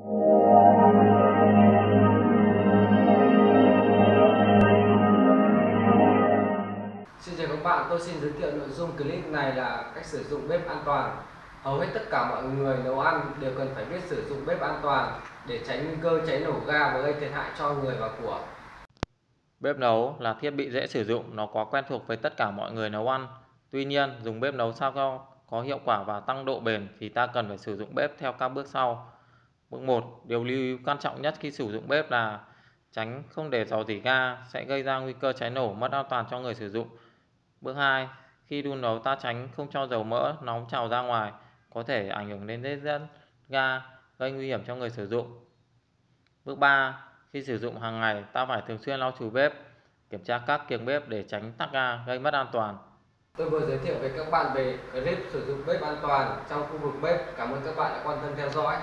Xin chào các bạn, tôi xin giới thiệu nội dung clip này là cách sử dụng bếp an toàn. Hầu hết tất cả mọi người nấu ăn đều cần phải biết sử dụng bếp an toàn để tránh nguy cơ cháy nổ ga và gây thiệt hại cho người và của. Bếp nấu là thiết bị dễ sử dụng, nó quá quen thuộc với tất cả mọi người nấu ăn. Tuy nhiên, dùng bếp nấu sao cho có hiệu quả và tăng độ bền thì ta cần phải sử dụng bếp theo các bước sau. Bước 1, điều lưu ý quan trọng nhất khi sử dụng bếp là tránh không để dò dỉ ga sẽ gây ra nguy cơ cháy nổ mất an toàn cho người sử dụng. Bước 2, khi đun nấu ta tránh không cho dầu mỡ nóng trào ra ngoài, có thể ảnh hưởng đến dây dẫn ga, gây nguy hiểm cho người sử dụng. Bước 3, khi sử dụng hàng ngày ta phải thường xuyên lau chùi bếp, kiểm tra các kiềng bếp để tránh tắc ga gây mất an toàn. Tôi vừa giới thiệu với các bạn về clip sử dụng bếp an toàn trong khu vực bếp. Cảm ơn các bạn đã quan tâm theo dõi.